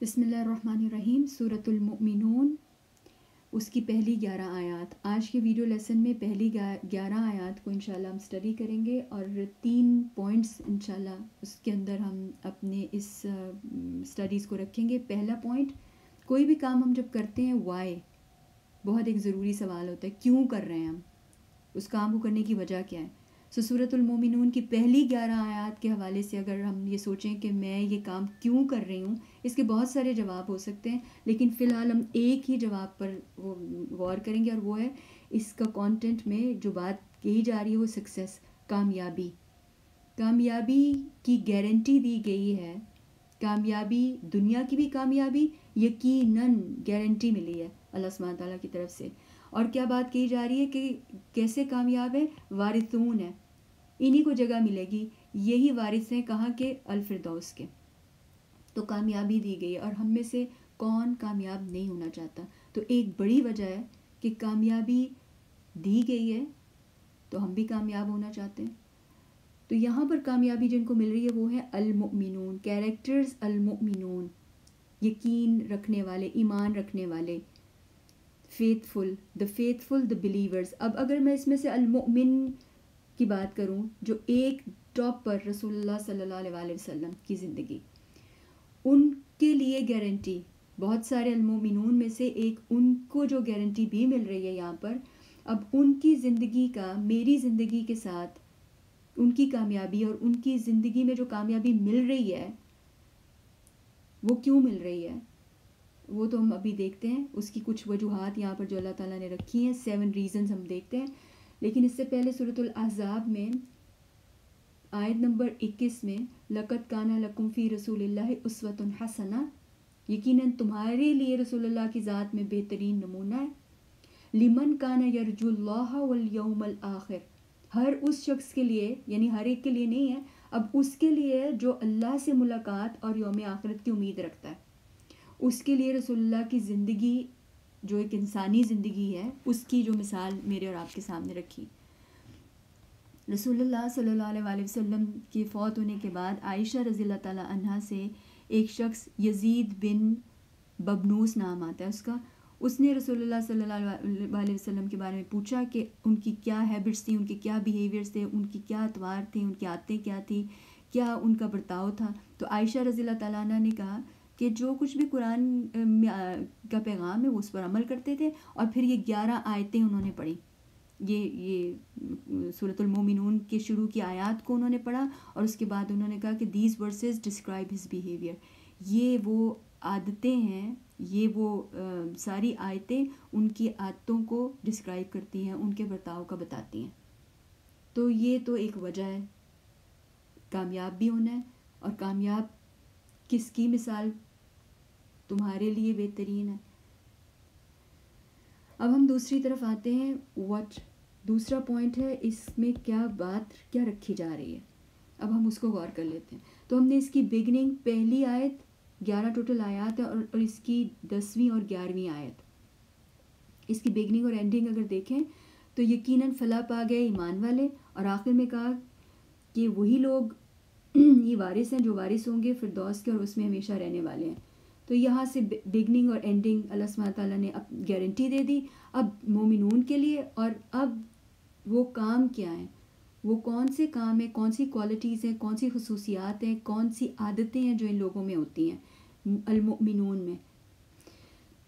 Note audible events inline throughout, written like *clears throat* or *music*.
बिसमीम सूरतमिन उसकी पहली ग्यारह आयत। आज के वीडियो लेसन में पहली ग्यारह आयत को इंशाल्लाह हम स्टडी करेंगे और तीन पॉइंट्स इंशाल्लाह उसके अंदर हम अपने इस स्टडीज़ को रखेंगे। पहला पॉइंट कोई भी काम हम जब करते हैं वाई बहुत एक ज़रूरी सवाल होता है, क्यों कर रहे हैं हम? उस काम को करने की वजह क्या है? सो सूरतुलमोमिनून की पहली ग्यारह आयात के हवाले से अगर हम ये सोचें कि मैं ये काम क्यों कर रही हूँ, इसके बहुत सारे जवाब हो सकते हैं, लेकिन फ़िलहाल हम एक ही जवाब पर वो गौर करेंगे और वो है, इसका कंटेंट में जो बात कही जा रही है वो सक्सेस कामयाबी। कामयाबी की गारंटी दी गई है, कामयाबी, दुनिया की भी कामयाबी, यकीनन गारंटी मिली है, अल्लाह सुबहान ताला की तरफ़ से। और क्या बात कही जा रही है कि कैसे कामयाब है? वारिसून है। इन्हीं को जगह मिलेगी। यही वारिस हैं कहाँ के? अलफरदौस के। तो कामयाबी दी गई और हम में से कौन कामयाब नहीं होना चाहता? तो एक बड़ी वजह है कि कामयाबी दी गई है तो हम भी कामयाब होना चाहते हैं। तो यहाँ पर कामयाबी जिनको मिल रही है वो है अलमुमिनून। कैरेक्टर्स अलमुमिनून। यकीन रखने वाले, ईमान रखने वाले। Faithful the faithful the believers अब अगर मैं इसमें से अलमुमिन की बात करूँ, जो एक टॉप पर रसूलुल्लाह सल्लल्लाहु की ज़िंदगी, उनके लिए गारंटी बहुत सारे अलमुमिनून में से एक उनको जो गारंटी भी मिल रही है यहाँ पर, अब उनकी ज़िंदगी का, मेरी ज़िंदगी के साथ उनकी कामयाबी और उनकी ज़िंदगी में जो कामयाबी मिल रही है, वो क्यों मिल रही है? वो तो हम अभी देखते हैं। उसकी कुछ वजूहत यहाँ पर जो अल्लाह ताला ने रखी हैं सेवन रीजंस हम देखते हैं। लेकिन इससे पहले सूरतुल अहज़ाब में, आयत नंबर 21 में लकत काना लकुम फ़ी रसूल उसवत हसना, यकीनन तुम्हारे लिए रसूलुल्लाह की ज़ात में बेहतरीन नमूना है। लिमन काना यरजुल्लाहल आखिर। हर उस शख्स के लिए, यानी हर एक के लिए नहीं है, अब उसके लिए जो अल्लाह से मुलाकात और योम आखिरत की उम्मीद रखता है। उसके लिए रसोल्ला की ज़िंदगी, जो एक इंसानी ज़िंदगी है, उसकी जो मिसाल मेरे और आपके सामने रखी। रसूलुल्लाह सल्लल्लाहु अलैहि वसल्लम के फ़ौत होने के बाद आयशा रज़ी तहा से एक शख्स यजीद बिन बबनूस नाम आता है उसका। उसने रसूलुल्लाह सल्लल्लाहु अलैहि वसल्लम के बारे में पूछा कि उनकी क्या हैबिट्स थी, उनके क्या बिहेवियर्स थे, उनकी क्या अतवार थे, उनकी आदतें क्या थी, क्या उनका बर्ताव था? तो आयशा रज़ी तला ने कहा कि जो कुछ भी कुरान का पैगाम है वो उस पर अमल करते थे और फिर ये ग्यारह आयतें उन्होंने पढ़ी। ये ये सूरतुलमोमिनून के शुरू की आयत को उन्होंने पढ़ा और उसके बाद उन्होंने कहा कि these verses describe his behaviour ये वो आदतें हैं ये वो आ, सारी आयतें उनकी आदतों को डिस्क्राइब करती हैं उनके बर्ताव का बताती हैं। तो ये तो एक वजह है। कामयाब भी होना है और कामयाब किसकी मिसाल तुम्हारे लिए बेहतरीन है। अब हम दूसरी तरफ़ आते हैं वट दूसरा पॉइंट है इसमें क्या बात क्या रखी जा रही है? अब हम उसको गौर कर लेते हैं। तो हमने इसकी बिगनिंग पहली आयत ग्यारह टोटल आयात है और, और इसकी दसवीं और ग्यारहवीं आयत। इसकी बिगनिंग और एंडिंग अगर देखें तो यकीनन फला पा गए ईमान वाले और आखिर में कहा कि वही लोग *clears throat* ये वारिस हैं जो वारिस होंगे फिर दोस्त के और उसमें हमेशा रहने वाले हैं। तो यहाँ से बिगनिंग और एंडिंग अल्लाह सुबहान ताला ने अब गारंटी दे दी। अब मोमिनून के लिए और अब वो काम क्या है? वो कौन से काम है? कौन सी क्वालिटीज़ हैं? कौन सी खसूसियात हैं? कौन सी आदतें हैं जो इन लोगों में होती हैं? अलमिनून में।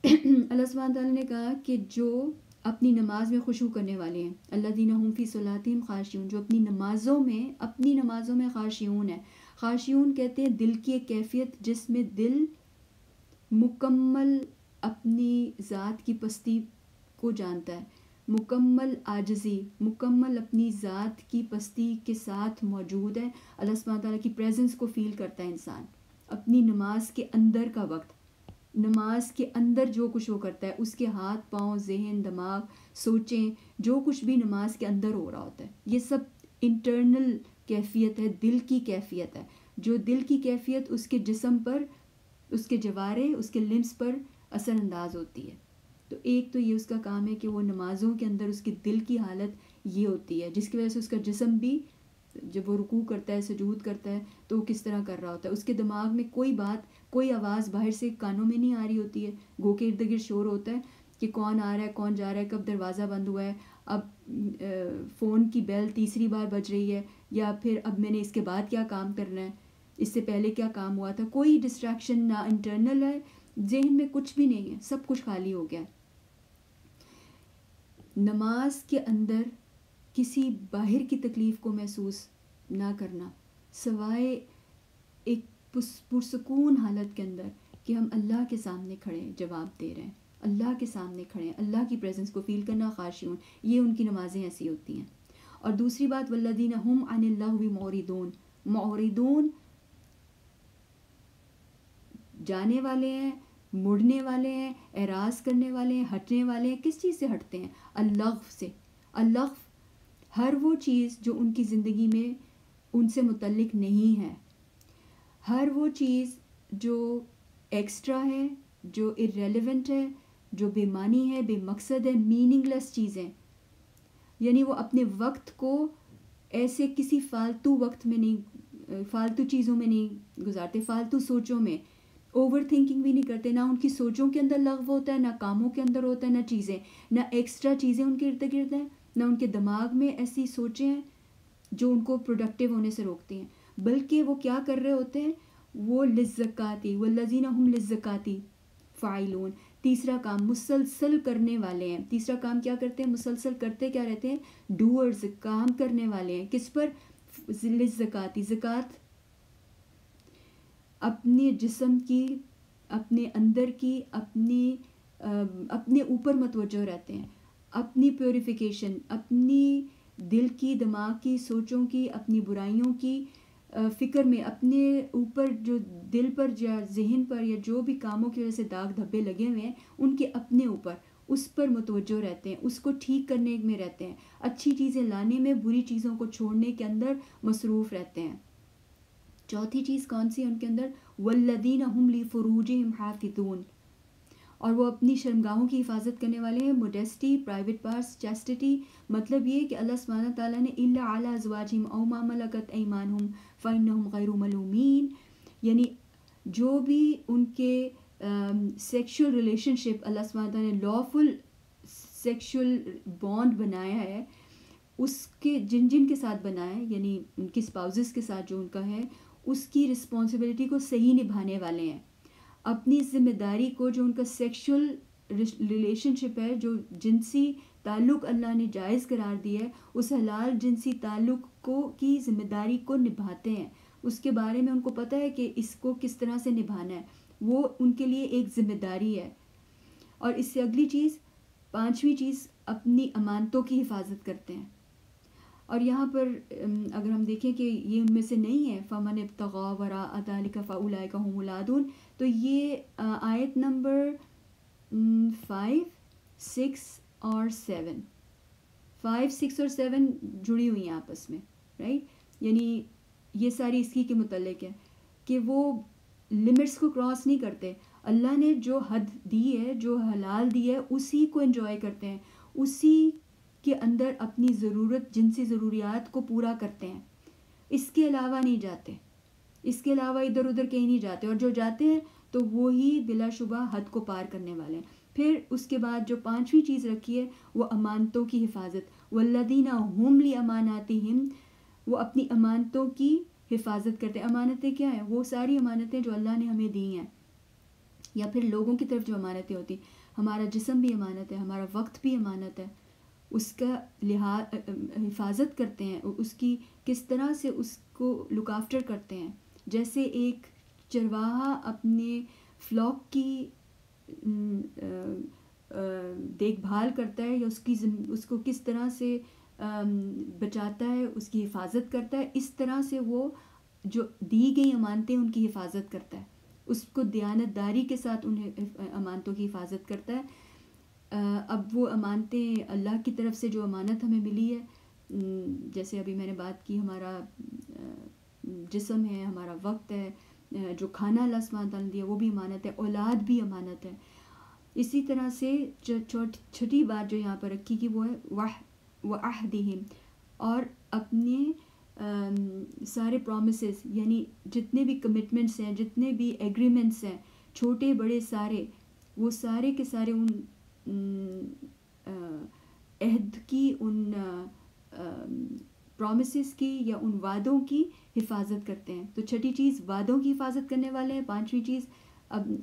*clears throat* अल्लाह सुबहान ताला ने कहा कि जो अपनी नमाज़ में खुशू करने वाले हैं अल्लाह दीना फ़ी सलातिम खाशियून जो अपनी नमाज़ों में, अपनी नमाज़ों में खाशियून है। खाशियून कहते हैं दिल की एक कैफियत जिसमें दिल मुकम्मल अपनी ज़ात की पस्ती को जानता है। मुकम्मल आजजी, मुकम्मल अपनी ज़ात की पस्ती के साथ मौजूद है। अल्लाह सुबहान की प्रेजेंस को फील करता है इंसान, अपनी नमाज़ के अंदर का वक्त। नमाज़ के अंदर जो कुछ वो करता है, उसके हाथ, पाँव, जहन, दिमाग, सोचें, जो कुछ भी नमाज़ के अंदर हो रहा होता है। ये सब इंटरनल कैफियत है, दिल की कैफियत है। जो दिल की कैफियत उसके जिसम पर उसके जवारे, उसके लिम्स पर असरअंदाज होती है। तो एक तो ये उसका काम है कि वो नमाज़ों के अंदर उसके दिल की हालत ये होती है, जिसकी वजह से उसका जिसम भी, जब वो रुकू करता है, सजूद करता है तो वो किस तरह कर रहा होता है। उसके दिमाग में कोई बात, कोई आवाज़ बाहर से कानों में नहीं आ रही होती है। गो के इर्द गिर्द शोर होता है कि कौन आ रहा है, कौन जा रहा है, कब दरवाज़ा बंद हुआ है, अब फ़ोन की बेल तीसरी बार बज रही है, या फिर अब मैंने इसके बाद क्या काम करना है। इससे पहले क्या काम हुआ था? कोई डिस्ट्रैक्शन ना इंटरनल है, जहन में कुछ भी नहीं है, सब कुछ खाली हो गया। नमाज़ के अंदर किसी बाहर की तकलीफ़ को महसूस ना करना, सवाए एक पुरसकून हालत के अंदर कि हम अल्लाह के सामने खड़े हैं, जवाब दे रहे हैं। अल्लाह के सामने खड़े हैं, अल्लाह की प्रेजेंस को फील करना खाशियून ये उनकी नमाज़ें ऐसी होती हैं। और दूसरी बात, वल्लदीन हम अनिल्लावी मौरिदून मौरिदून जाने वाले हैं, मुड़ने वाले हैं, एराज करने वाले हैं, हटने वाले हैं, किस चीज़ से हटते हैं? अल्लाह से। अल्लाह हर वो चीज़ जो उनकी ज़िंदगी में उनसे मुतलक नहीं है। हर वो चीज़ जो एक्स्ट्रा है, जो इरेलीवेंट है, जो बेमानी है, बेमकसद है मीनिंगलेस चीज़ें। यानी वो अपने वक्त को ऐसे किसी फालतू वक्त में नहीं फालतू चीज़ों में नहीं गुजारते, फालतू सोचों में। ओवर थिंकिंग भी नहीं करते, ना उनकी सोचों के अंदर लव होता है, ना कामों के अंदर होता है, ना चीज़ें, ना एक्स्ट्रा चीज़ें उनके इर्द गिर्द हैं, ना उनके दिमाग में ऐसी सोचें हैं, जो उनको प्रोडक्टिव होने से रोकती हैं। बल्कि वो क्या कर रहे होते हैं? वो लिज्जकाती, वो लजीना हम लिज्जकाती, फाइलोन। तीसरा काम, मुसलसल करने वाले हैं। तीसरा काम क्या करते हैं? मुसलसल करते क्या रहते हैं? डूअर्स, काम करने वाले हैं। किस पर? ज़काती ज़क़़त अपने जिसम की, अपने अंदर की, अपनी अपने ऊपर मतवजह रहते हैं। अपनी प्योरिफिकेशन अपनी दिल की, दिमाग की, सोचों की, अपनी बुराइयों की फ़िक्र में अपने ऊपर जो दिल पर या जहन पर या जो भी कामों की वजह से दाग, धब्बे लगे हुए हैं, उनके अपने ऊपर, उस पर मतवजो रहते हैं, उसको ठीक करने में रहते हैं। अच्छी चीज़ें लाने में, बुरी चीज़ों को छोड़ने के अंदर मसरूफ़ रहते हैं। चौथी चीज़ कौन सी है उनके अंदर? वल्लदीन हम ली फ़रूज हाफिदून और वो अपनी शर्मगाहों की हिफाजत करने वाले हैं मोडेस्टी प्राइवेट पार्स चेस्टिटी मतलब ये कि अल्लाह सुबहाना ताला ने इल्ला अला अजवाजिम औ मा मलकत ईमानहुम फ़इन्नहुम गैरु मलूमीन। यानी जो भी उनके सेक्सुअल रिलेशनशिप अल्लाह सुबहाना ने लॉफुल सेक्सुअल बॉन्ड बनाया है, उसके जिन जिन के साथ बनाया है, यानी उनकी स्पाउजेस के साथ जो उनका है उसकी रिस्पॉन्सिबिलिटी को सही निभाने वाले हैं। अपनी ज़िम्मेदारी को जो उनका सेक्शुअल रिलेशनशिप है, जो जिनसी ताल्लुक़ अल्लाह ने जायज़ करार दिया है, उस हलाल जिनसी ताल्लुक़ को, की ज़िम्मेदारी को निभाते हैं। उसके बारे में उनको पता है कि इसको किस तरह से निभाना है। वो उनके लिए एक ज़िम्मेदारी है। और इससे अगली चीज़, पांचवी चीज़, अपनी अमानतों की हिफाजत करते हैं। और यहाँ पर अगर हम देखें कि ये उनमें से नहीं है, फ़मन इब्तगा वरा अदालिका फ़ाउलाय का मुलादून तो ये आयत नंबर फाइव सिक्स और सेवन फाइव सिक्स और सेवन जुड़ी हुई हैं आपस में राइट यानी ये सारी इसकी के मतलब है कि वो लिमिट्स को क्रॉस नहीं करते। अल्लाह ने जो हद दी है, जो हलाल दी है, उसी को इन्जॉय करते हैं। उसी के अंदर अपनी ज़रूरत, जिनसी ज़रूरियात को पूरा करते हैं। इसके अलावा नहीं जाते। इसके अलावा इधर उधर कहीं नहीं जाते। और जो जाते हैं तो वो ही बिलाशुबा हद को पार करने वाले हैं। फिर उसके बाद जो पांचवी चीज़ रखी है, वो अमानतों की हिफाजत। वल्लदीना हमली अमानाती हिम वो अपनी अमानतों की हिफाजत करते हैं। अमानतें क्या हैं? वो सारी अमानतें जो अल्लाह ने हमें दी हैं। या फिर लोगों की तरफ़ जो अमानतें होती हमारा जिसम भी अमानत है, हमारा वक्त भी अमानत है। उसका लिहाज हिफाजत करते हैं उसकी किस तरह से उसको लुक आफ्टर करते हैं। जैसे एक चरवाहा अपने फ्लॉक की देखभाल करता है या उसकी उसको किस तरह से बचाता है, उसकी हिफाजत करता है, इस तरह से वो जो दी गई अमानतें उनकी हिफाजत करता है। उसको दयानतदारी के साथ उन्हें, अमानतों की हिफाजत करता है। अब वो अमानतें अल्लाह की तरफ़ से जो अमानत हमें मिली है जैसे अभी मैंने बात की हमारा जिसम है हमारा वक्त है जो खाना अल्लाह सुबहान दिया वो भी अमानत है औलाद भी अमानत है। इसी तरह से छठी बात जो यहाँ पर रखी कि वो है वाह व आहदिहिम और अपने आ, सारे प्रोमिस यानी जितने भी कमिटमेंट्स हैं जितने भी एग्रीमेंट्स हैं छोटे बड़े सारे वो सारे के सारे उन अहद की, उन प्रोमिस की या उन वादों की हिफाजत करते हैं। तो छठी चीज़ वादों की हिफाजत करने वाले हैं, पांचवी चीज़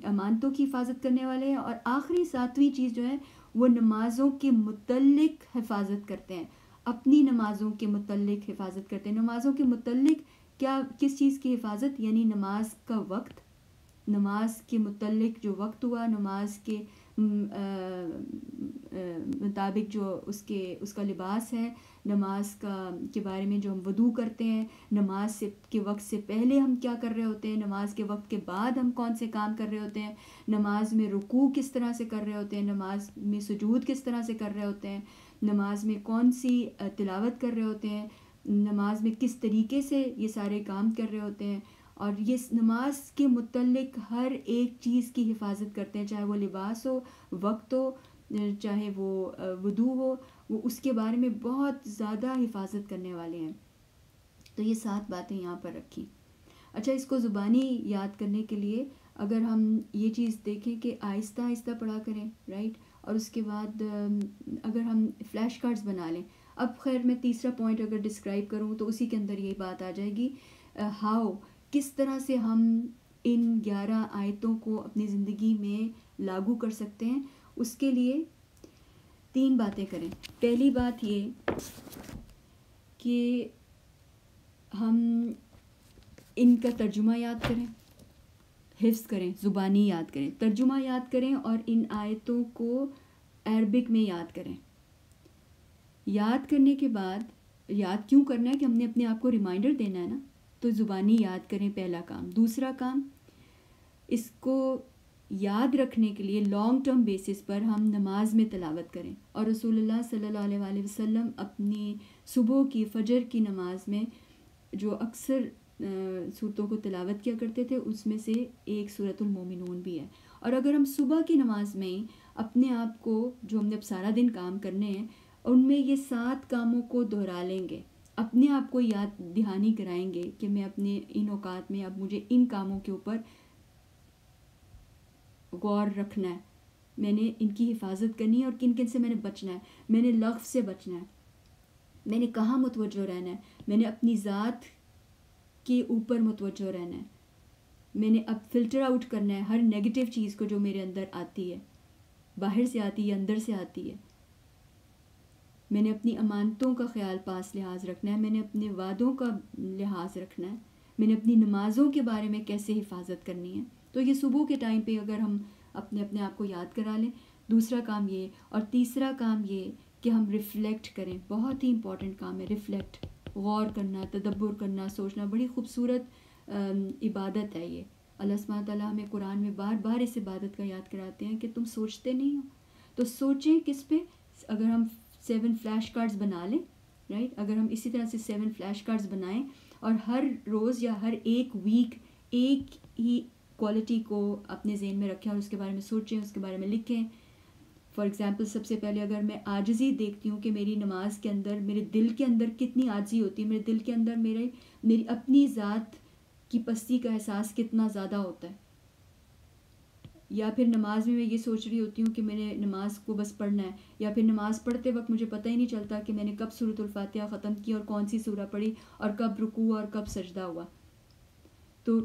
अमानतों की हिफाजत करने वाले हैं और आखिरी सातवीं चीज़ जो है, वो नमाज़ों के मुतलक हिफाजत करते हैं। अपनी नमाज़ों के मुतलक हिफाजत करते हैं। नमाज़ों के मुतलक क्या, किस चीज़ की हिफाजत? यानी नमाज़ का वक्त नमाज़ के मुतलक जो वक्त हुआ, नमाज़ के मुताबिक जो उसके, उसका लिबास है, नमाज़ का, के बारे में जो हम वदू करते हैं, नमाज़ से, के वक्त से पहले हम क्या कर रहे होते हैं, नमाज़ के वक्त के बाद हम कौन से काम कर रहे होते हैं, नमाज़ में रुकू किस तरह से कर रहे होते हैं, नमाज़ में सजूद किस तरह से कर रहे होते हैं, नमाज़ में कौन सी तिलावत कर रहे होते हैं, नमाज़ में किस तरीके से ये सारे काम कर रहे होते हैं और ये नमाज़ के मुतलक हर एक चीज़ की हिफाजत करते हैं, चाहे वो लिबास हो, वक्त हो चाहे वो वधू हो, वो उसके बारे में बहुत ज़्यादा हिफाजत करने वाले हैं। तो ये सात बातें यहाँ पर रखी। अच्छा इसको ज़ुबानी याद करने के लिए अगर हम ये चीज़ देखें कि आहिस्ता आहिस्ता पढ़ा करें, राइट, और उसके बाद अगर हम फ्लैश कार्ड्स बना लें, अब खैर मैं तीसरा पॉइंट अगर डिस्क्राइब करूँ तो उसी के अंदर यही बात आ जाएगी हाउ किस तरह से हम इन ग्यारह आयतों को अपनी ज़िंदगी में लागू कर सकते हैं, उसके लिए तीन बातें करें। पहली बात ये कि हम इनका तर्जुमा याद करें हिफ्स करें, ज़ुबानी याद करें। तर्जुमा याद करें और इन आयतों को अरबिक में याद करें। याद करने के बाद, याद क्यों करना है कि हमने अपने आप को रिमाइंडर देना है ना? तो ज़ुबानी याद करें पहला काम। दूसरा काम, इसको याद रखने के लिए लॉन्ग टर्म बेसिस पर हम नमाज़ में तलावत करें। और रसूलुल्लाह सल्लल्लाहु अलैहि वसल्लम अपनी सुबह की, फ़जर की नमाज़ में जो अक्सर सूरतों को तलावत किया करते थे, उसमें से एक सूरतुल मोमिनून भी है। और अगर हम सुबह की नमाज़ में अपने आप को, जो हमने अब सारा दिन काम करने हैं, उनमें ये सात कामों को दोहरा लेंगे। अपने आप को याद दहानी कराएँगे कि मैं अपने इन औकात में अब मुझे इन कामों के ऊपर गौर रखना है। मैंने इनकी हिफाजत करनी है और किन किन से मैंने बचना है। मैंने लफ्ज़ से बचना है। मैंने कहाँ मुतवजो रहना है? मैंने अपनी ज़ात के ऊपर मुतवजो रहना है। मैंने अब फ़िल्टर आउट करना है हर नेगेटिव चीज़ को जो मेरे अंदर आती है। बाहर से आती है, अंदर से आती है। मैंने अपनी अमानतों का ख्याल पास लिहाज रखना है, मैंने अपने वादों का लिहाज रखना है। मैंने अपनी नमाज़ों के बारे में कैसे हिफाजत करनी है? तो ये सुबह के टाइम पे अगर हम अपने अपने आप को याद करा लें, दूसरा काम ये और तीसरा काम ये कि हम रिफ़्लेक्ट करें। बहुत ही इंपॉर्टेंट काम है, रिफ़्लेक्ट। गौर करना, तदब्बर करना, सोचना। बड़ी खूबसूरत इबादत है ये। अल्लाह ताला हमें कुरान में बार बार इस इबादत का याद कराते हैं कि तुम सोचते नहीं हो। तो सोचें किस पे? अगर हम सेवन फ्लैश कार्ड्स बना लें राइट अगर हम इसी तरह से सेवन फ्लैश कार्ड्स बनाएँ, और हर रोज़ या हर एक वीक एक ही क्वालिटी को अपने जेन में रखें और उसके बारे में सोचें, उसके बारे में लिखें। फॉर एग्ज़ाम्पल सबसे पहले अगर मैं आजजी देखती हूँ कि मेरी नमाज़ के अंदर, मेरे दिल के अंदर कितनी आजजी होती है, मेरे दिल के अंदर मेरे, मेरी अपनी ज़ात की पस्ती का एहसास कितना ज़्यादा होता है। या फिर नमाज़ में मैं ये सोच रही होती हूँ कि मैंने नमाज़ को बस पढ़ना है या फिर नमाज़ पढ़ते वक्त मुझे पता ही नहीं चलता कि मैंने कब सूरतुल्फ़ातिहा ख़त्म की और कौन सी सूरह पढ़ी और कब रुकू और कब सजदा हुआ। तो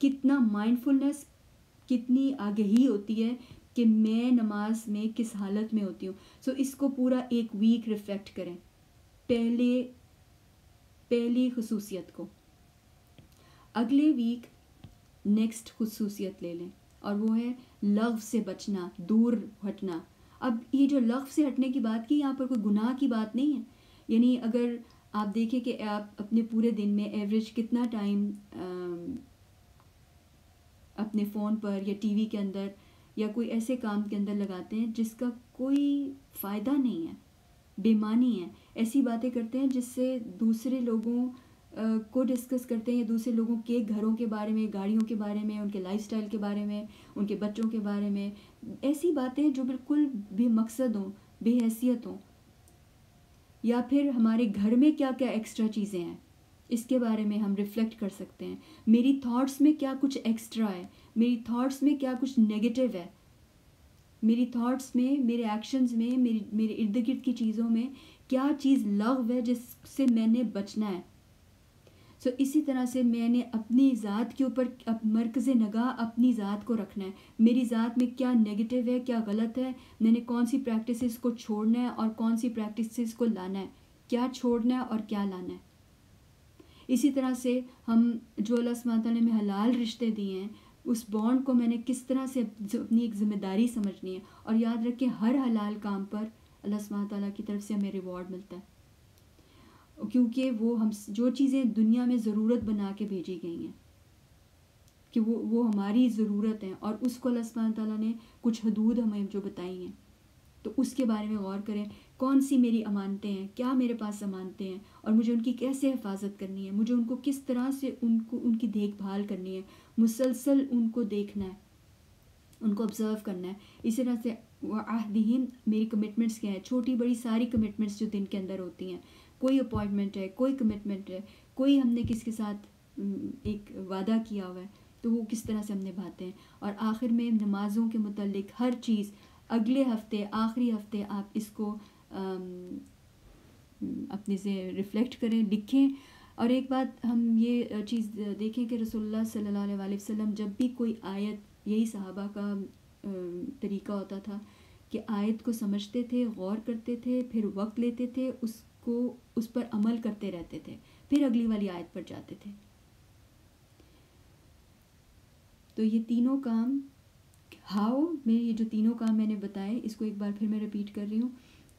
कितना माइंडफुलनेस कितनी आगही होती है कि मैं नमाज़ में किस हालत में होती हूँ। सो so, इसको पूरा एक वीक रिफ्लेक्ट करें पहले पहली खसूसियत को। अगले वीक नेक्स्ट खसूसियत ले लें। और वो है लव से बचना, दूर हटना। अब ये जो लव से हटने की बात की, यहाँ पर कोई गुनाह की बात नहीं है। यानी अगर आप देखें कि आप अपने पूरे दिन में एवरेज कितना टाइम अपने फ़ोन पर या टीवी के अंदर या कोई ऐसे काम के अंदर लगाते हैं जिसका कोई फ़ायदा नहीं है, बेमानी है। ऐसी बातें करते हैं जिससे दूसरे लोगों को डिस्कस करते हैं या दूसरे लोगों के घरों के बारे में, गाड़ियों के बारे में, उनके लाइफस्टाइल के बारे में, उनके बच्चों के बारे में, ऐसी बातें जो बिल्कुल बेमकसद हों, बेहैसियत हों। या फिर हमारे घर में क्या क्या एक्स्ट्रा चीज़ें हैं, इसके बारे में हम रिफ़्लेक्ट कर सकते हैं। मेरी थॉट्स में क्या कुछ एक्स्ट्रा है? मेरी थॉट्स में क्या कुछ नेगेटिव है? मेरी थॉट्स में, मेरे एक्शंस में, मेरी, मेरे इर्द गिर्द की चीज़ों में क्या चीज़ लव है जिससे मैंने बचना है? सो so, इसी तरह से मैंने अपनी ज़ात के ऊपर अप मरकज़ नगाह अपनी ज़ात को रखना है। मेरी ज़ात में क्या नेगेटिव है क्या गलत है? मैंने कौन सी प्रैक्टिसेस को छोड़ना है और कौन सी प्रैक्टिसेस को लाना है? क्या छोड़ना है और क्या लाना है? इसी तरह से हम जो अल्लाह सुबहान ने हमें हलाल रिश्ते दिए हैं उस बॉन्ड को मैंने किस तरह से अपनी एक ज़िम्मेदारी समझनी है? और याद रखें हर हलाल काम पर अल्लाह सुबहान की तरफ़ से हमें रिवॉर्ड मिलता है। क्योंकि वो हम जो चीज़ें दुनिया में ज़रूरत बना के भेजी गई हैं, कि वो वो हमारी ज़रूरत है और उसको अल्लाह ताला ने कुछ हदूद हमें जो बताई हैं। तो उसके बारे में गौर करें, कौन सी मेरी अमानतें हैं, क्या मेरे पास अमानतें हैं और मुझे उनकी कैसे हिफाजत करनी है, मुझे उनको किस तरह से उनको, उनकी देखभाल करनी है, मुसलसल उनको देखना है, उनको ऑब्ज़र्व करना है। इसी तरह से आहदीन मेरी कमिटमेंट्स क्या है, छोटी बड़ी सारी कमिटमेंट्स जो दिन के अंदर होती हैं। कोई अपॉइंटमेंट है, कोई कमिटमेंट है, कोई हमने किसके साथ एक वादा किया हुआ है तो वो किस तरह से हम निभाते हैं? और आखिर में नमाज़ों के मतलब हर चीज़, अगले हफ़्ते, आखिरी हफ़्ते आप इसको अपने से रिफ़्लेक्ट करें, लिखें। और एक बात हम ये चीज़ देखें कि रसोल्ला अलैहि वसल्लम जब भी कोई आयत, यही सहाबा का तरीका होता था कि आयत को समझते थे, गौर करते थे, फिर वक्त लेते थे उसको उस पर अमल करते रहते थे, फिर अगली वाली आयत पर जाते थे। तो ये तीनों काम हाउ में ये जो तीनों काम मैंने बताए, इसको एक बार फिर मैं रिपीट कर रही हूँ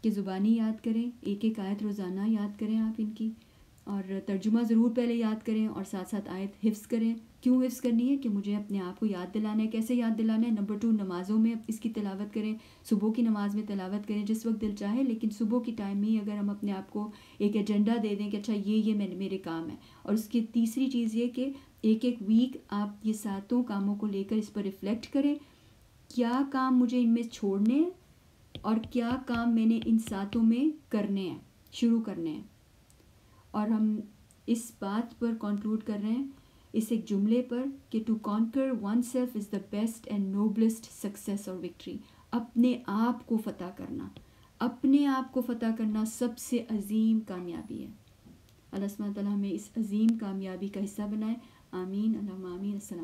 कि ज़ुबानी याद करें, एक एक आयत रोज़ाना याद करें आप इनकी। और तर्जुमा ज़रूर पहले याद करें और साथ साथ आयत हिफ्स करें। क्यों हिफ्स करनी है? कि मुझे अपने आप को याद दिलाना है। कैसे याद दिलाना है? नंबर टू नमाज़ों में इसकी तलावत करें। सुबह की नमाज़ में तलावत करें जिस वक्त दिल चाहे, लेकिन सुबह की टाइम में ही अगर हम अपने आप को एक एजेंडा दे दें कि अच्छा ये ये मेरे मेरे काम है। और उसकी तीसरी चीज़ ये कि एक एक वीक आप ये सातों कामों को लेकर इस पर रिफ़्लेक्ट करें। क्या काम मुझे इनमें छोड़ने हैं? और क्या काम मैंने इन सातों में करने हैं? शुरू करने हैं। और हम इस बात पर कंक्लूड कर रहे हैं, इस एक जुमले पर कि to conquer oneself is the best and noblest success और विक्ट्री अपने आप को फ़तह करना। अपने आप को फ़तह करना सबसे अजीम कामयाबी है। अल्लाह हमें इस अजीम कामयाबी का हिस्सा बनाए। आमीन। अल्लाह आमीन। असल